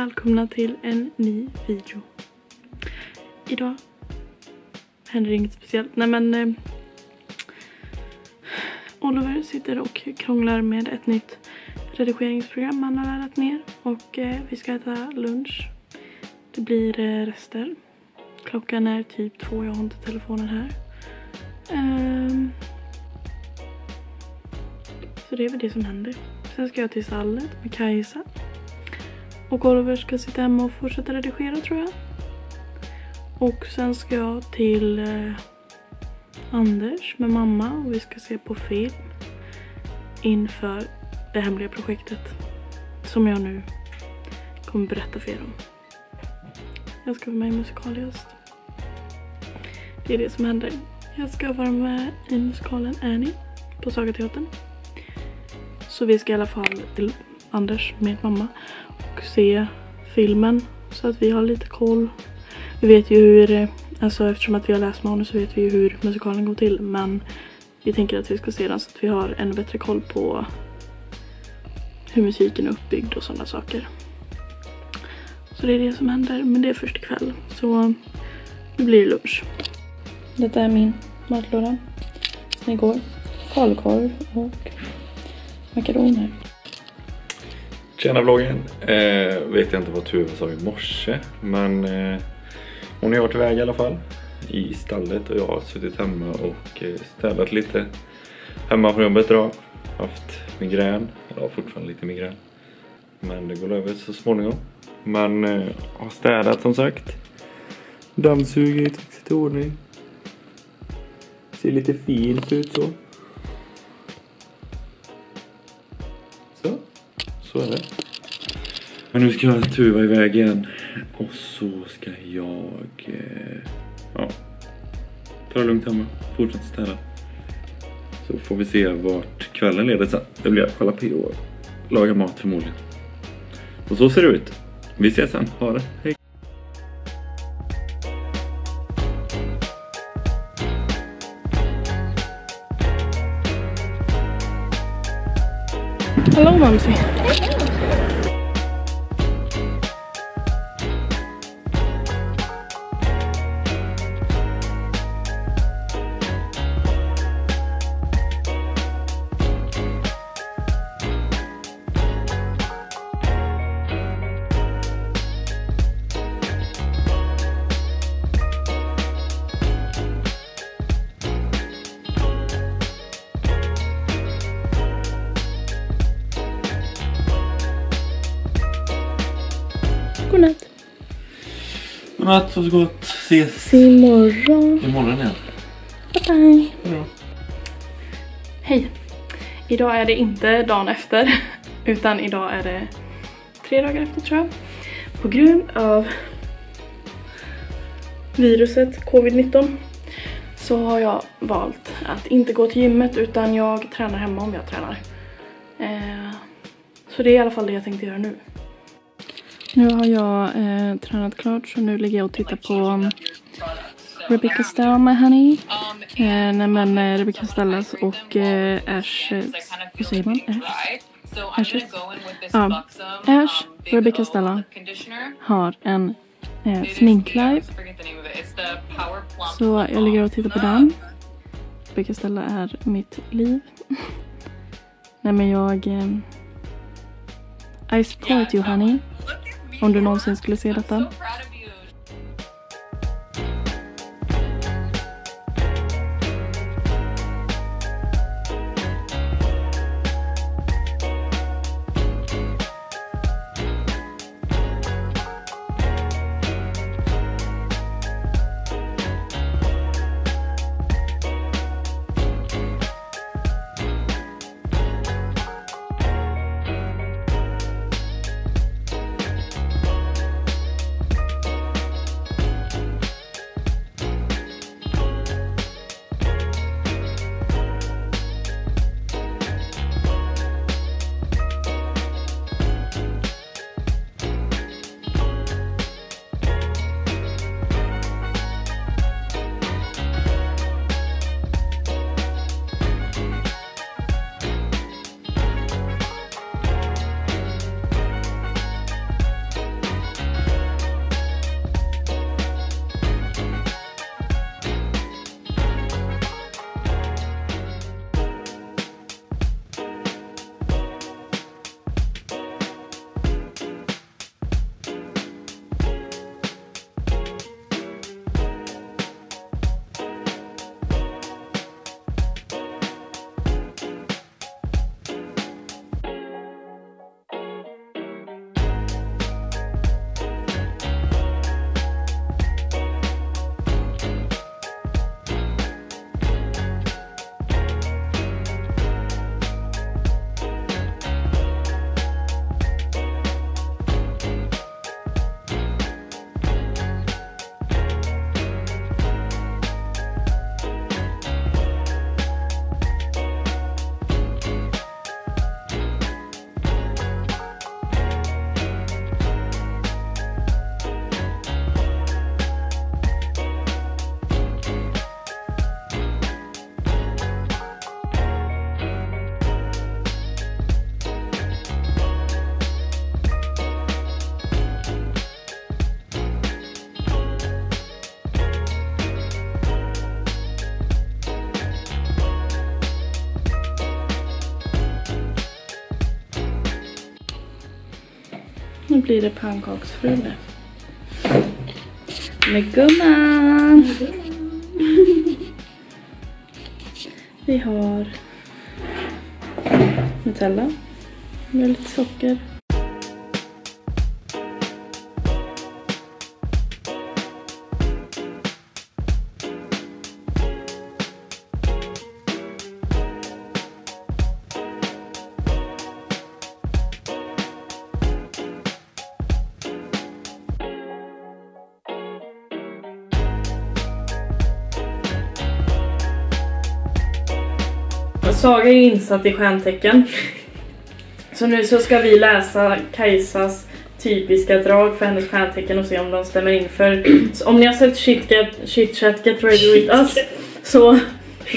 välkomna till en ny video. Idag händer inget speciellt. Nej men eh, Oliver sitter och krånglar med ett nytt redigeringsprogram han har laddat ner och eh, vi ska äta lunch. Det blir eh, rester. Klockan är typ två, jag har inte telefonen här. Ehm, så det är väl det som händer. Sen ska jag till stallet med Kajsa. Och Oliver ska sitta hemma och fortsätta redigera tror jag. Och sen ska jag till eh, Anders med mamma och vi ska se på film. Inför det hemliga projektet. Som jag nu kommer berätta för er om. Jag ska vara med i musikal i höst. Det är det som händer. Jag ska vara med i musikalen Annie på Sagateatern. Så vi ska i alla fall till Anders med mamma och se filmen så att vi har lite koll. Vi vet ju hur, eh, alltså eftersom att vi har läst manus så vet vi ju hur musikalen går till men vi tänker att vi ska se den så att vi har ännu bättre koll på hur musiken är uppbyggd och sådana saker. Så det är det som händer, men det är först ikväll. Så nu blir det lunch. Detta är min matlåda. Sen igår. Falukorv och makaroner. Tjena vloggen! Eh, vet jag inte vad Tuva sa i morse men eh, hon har varit iväg i alla fall i stallet och jag har suttit hemma och eh, städat lite hemma från jobbet idag. Haft migrän, jag har fortfarande lite migrän. Men det går över så småningom. Men eh, har städat som sagt. Dammsugit, fixat i ordning. Ser lite fint ut så. Så, så är det. Men nu ska Tuva iväg igen. Och så ska jag... Eh, ja. Ta det lugnt hemma. Fortsätta städa. Så får vi se vart kvällen leder sen. Det blir att kolla på och laga mat förmodligen. Och så ser det ut. Vi ses sen. Ha det. Hej. Hello Mamsi. Godnatt och så gott. Ses Se imorgon. imorgon igen. Bye bye. Hejdå. Hej! Idag är det inte dagen efter utan idag är det tre dagar efter tror jag. På grund av viruset covid-19 så har jag valt att inte gå till gymmet utan jag tränar hemma om jag tränar. Eh, så det är i alla fall det jag tänkte göra nu. Nu har jag eh, tränat klart så nu ligger jag och tittar på mm, Rebecca Stella My Honey. Eh, nej men eh, Rebecca Stellas och eh, Ash, eh, hur säger man? Ash? Ashes? Ja, Ash, Rebecca Stella har en eh, sminklive. Så jag ligger och tittar på den. Rebecca Stella är mitt liv. nej men jag... Eh, I support you honey. Om du någonsin skulle se detta. Blir det pannkaksfrulle. Med gumman! Vi har Nutella med lite socker. Saga är insatt i stjärntecken. Så nu så ska vi läsa Kajsas typiska drag för hennes stjärntecken och se om de stämmer in. För om ni har sett Shit, get, shit Chat Get Ready With Us så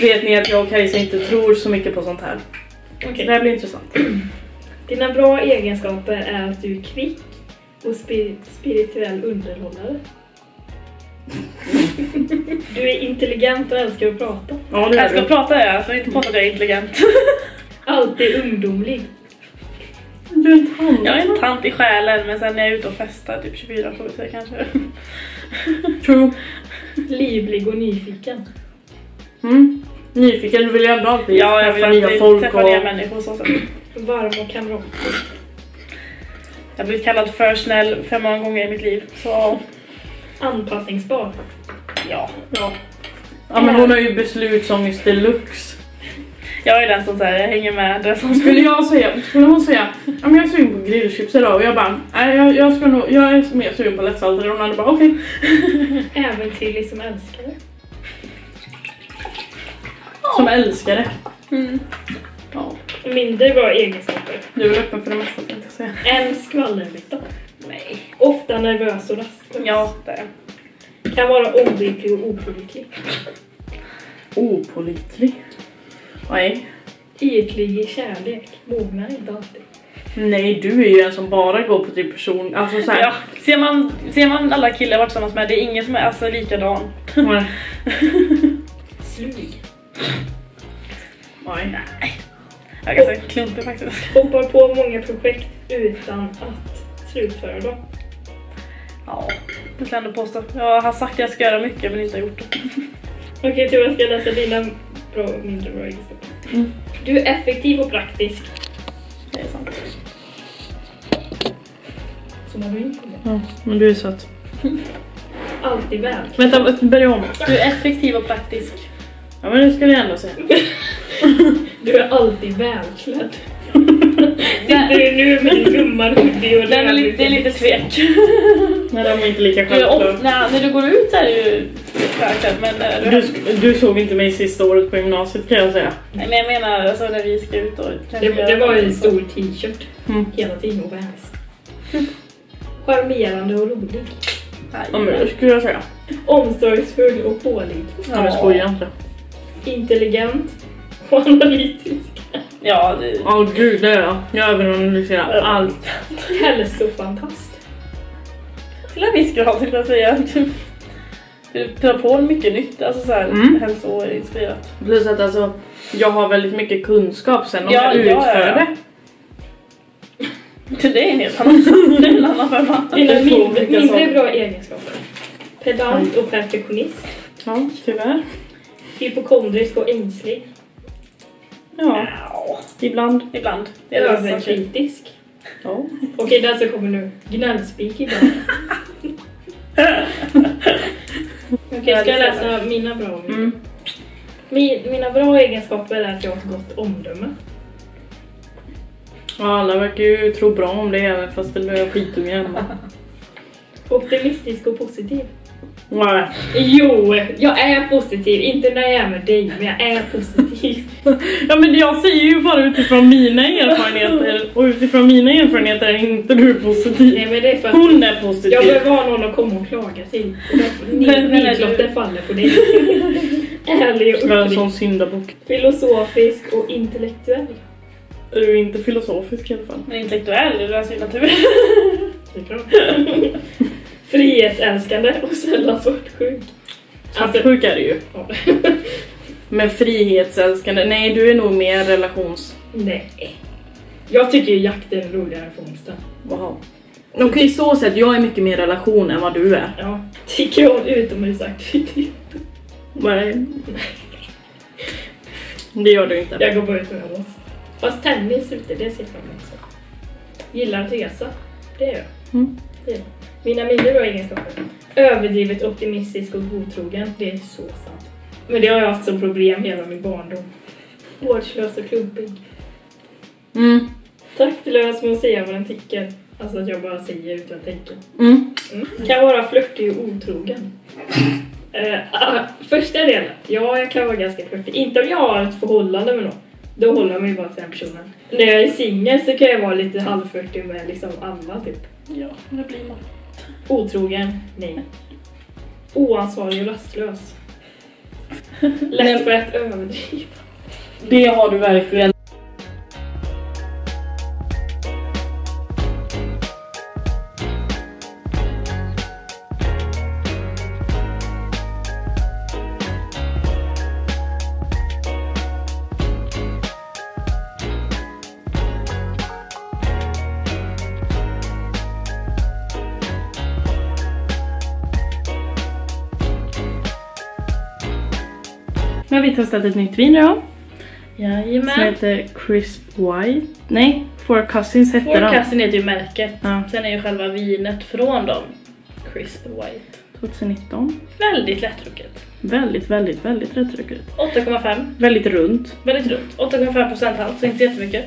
vet ni att jag och Kajsa inte tror så mycket på sånt här. Okej. Det här blir intressant. Dina bra egenskaper är att du är kvick och spir- spirituell underhållare. Du är intelligent och älskar att prata. Ja, det är ska det. prata jag, jag ska inte prata att jag är intelligent. Alltid ungdomlig. Du är en tant. Jag är en tant i själen men sen är jag ute och festar typ 24 får vi säga kanske. True. Livlig och nyfiken. Mm. Nyfiken vill jag ändå alltid Ja, jag vill träffa nya folk träffa och... nya människor så. så. Varm och kamratlig. Jag har blivit kallad för snäll för många gånger i mitt liv. Så Anpassningsbar. ja, Ja. ja men hon har ju beslutsångest deluxe. jag är den som säger jag hänger med. Det som Skulle jag säga, skulle hon säga ja, men jag är sugen på grillchips idag och jag bara nej jag, jag ska nog, jag är mer sugen på lättsaltade och hon hade bara okej. Äventyrlig som älskare. Som älskare. Mm. Ja. Mindre bra egenskaper. Du är öppen för det mesta tänkte jag säga. En skvallerbytta. Nej. Ofta nervös och rastlös. Ja, det är Kan vara obegriplig och opålitlig. Opålitlig. Nej. Ytlig i kärlek. Mognar inte alltid. Nej du är ju en som bara går på typ person, alltså såhär. Ja, ser man, ser man alla killar jag varit tillsammans med, det är ingen som är alltså likadan. Nej. Slug. Nej. Jag är ganska klumpig faktiskt. Hoppar på många projekt utan att slutföra dem. Ja, det skulle jag ändå påstå. Jag har sagt att jag ska göra mycket men inte gjort det. Okej, Tuva ska jag läsa dina bra mindre bra egenskaper. Mm. Du är effektiv och praktisk. Det är sant. Som har du inte. Ja, men du är söt. Alltid väl. Vänta, börja om. Du är effektiv och praktisk. Ja men det skulle jag ändå säga. Du är alltid välklädd. Sitter du nu med din gummarhoodie och Det är, lite, det är lite tvek. Nej den var inte lika Du är självklar. of, när, när du går ut är du ju klädd men, eh, Du, du såg inte mig sista året på gymnasiet kan jag säga. Nej, men jag menar alltså när vi ska ut och Det, det var en stor t-shirt Mm. hela tiden och Vans. Charmerande och rolig. Ja men det skulle jag säga. Omsorgsfull och pålitlig. Ja men skoja inte. Intelligent och analytisk. Ja, det, Ja gud det är jag. Jag överanalyserar allt. Hälsofantast. Till en viss grad tänkte jag säga. Du, du tar på mycket nytt, alltså såhär Mm. hälsoinspirerat. Plus att alltså jag har väldigt mycket kunskap sen om Ja, jag ja, ja, utför ja. det. Det är en helt annan sak. Det är en annan femma. Dina mindre, mindre bra egenskaper. Pedant och perfektionist. Ja tyvärr. Hypokondrisk och ängslig. Ja ibland. ibland. Det är Överkritisk. Ja. Okej, den som kommer nu. Gnällspik ibland. Okej, ska jag läsa mina bra? Mm. Min, mina bra egenskaper är att jag har ett gott omdöme. ja alla verkar ju tro bra om det även fast det är skitunge hemma. Optimistisk och positiv. Nej. Jo, jag är positiv. Inte när jag är med dig, men jag är positiv. Ja men jag säger ju bara utifrån mina erfarenheter och utifrån mina erfarenheter är inte du positiv. Nej, men det är för att Hon är positiv. jag behöver ha någon att komma och klaga till. Och därför- Ni- Men- men är Nitlotten du- faller på dig. Ärlig och är uppriktig. sån syndabock. Filosofisk och intellektuell. Är du inte filosofisk i alla fall? Men intellektuell, det är alltså natur. Frihetsälskande och sällan svartsjuk. Alltså, Svartsjuk är du ju. ja. Men frihetsälskande, nej du är nog mer relations... Nej. Jag tycker ju jakt är roligare än fångsten. Wow. Okej, så sett. Jag är mycket mer relation än vad du är. Ja. Tycker om utomhusaktivitet. Nej. Det gör du inte. Jag går bara utomhus. Fast tennis ute, det ser jag fram emot också. Gillar att resa. Det gör jag. Mm. Gör jag. Mina mindre bra egenskaper. Överdrivet optimistisk och godtrogen. Det är så sant. Men det har jag haft som problem hela min barndom. Vårdslös och klumpig. Mm. Taktlös med att säga vad den tycker. Alltså att jag bara säger utan att tänka. Mm. Mm. Kan vara flörtig och otrogen. Uh, första delen. Ja, jag kan vara ganska flörtig. Inte om jag har ett förhållande med någon. Då håller jag mig bara till den personen. När jag är singel så kan jag vara lite halvflörtig med liksom alla typ. Ja, det blir man. Otrogen? Nej. Oansvarig och rastlös. Lätt för att överdriva. Det har du verkligen. Nu har vi testat ett nytt vin idag. Som Jajamän. heter Crisp White. Nej, Four Cousins hette Four den. Cousin heter ju märket. Ja, Sen är ju själva vinet från dem. Crisp White. 2019. Väldigt lättdrucket. Väldigt, väldigt, väldigt rättdrucket. 8,5. Väldigt runt. Väldigt runt. 8,5 procent halt, så inte jättemycket.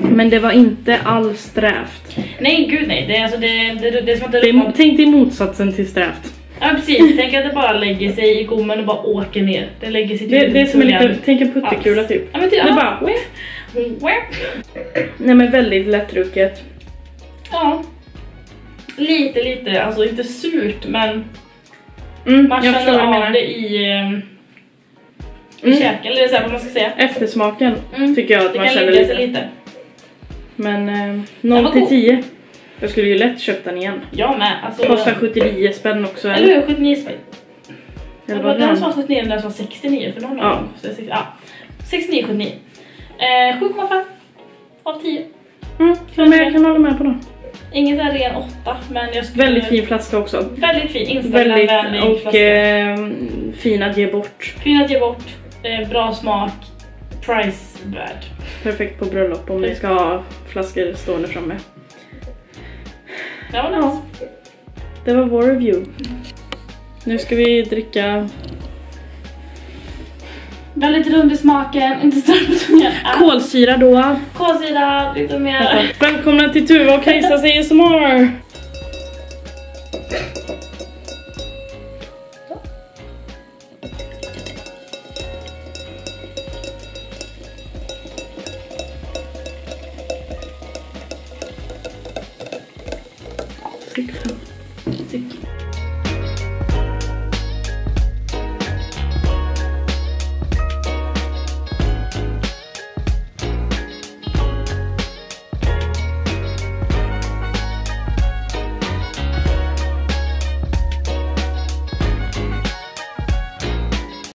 Men det var inte alls strävt. Nej, gud nej. Det är, alltså, det, det, det är som att det, Det är, tänk dig motsatsen till strävt. Ja, precis. Tänk att det bara lägger sig i gommen och bara åker ner. Det lägger sig Det, det är som en liten, tänk en puttekula typ. Ja, men det, Det är ja. bara... Nej men väldigt lättdrucket. Ja. Lite, lite. Alltså inte surt, men Mm, man känner av det i, eh, i Mm. käken. Eller så här, vad man ska säga. Eftersmaken Mm. tycker jag att Det man känner lite. lite. Men eh, Den 0 var till god. 10. Jag skulle ju lätt köpt den igen. Jag med. Alltså, Kostar 79 spänn också. Eller hur? 79 spänn. Eller Det var den den? som var 79 den som var 69 för någon Ja. dem kostade 60. Ja. 69, 79. Eh, 7,5 av 10. Mm, men jag kan hålla med på det. Ingen sån här ren 8 men jag skulle... Väldigt fin flaska också. Väldigt fin. Instagramvänlig och flaska. eh, fin att ge bort. Fin att ge bort. Eh, bra smak. Price värd. Perfekt på bröllop om ni ska ha flaskor stående framme. Ja, Ja. Det var vår review. Nu ska vi dricka Väldigt rund i smaken, inte stark på tungan. Kolsyra då. Kolsyra, lite mer. Välkomna till Tuva och Kajsas ASMR! Trick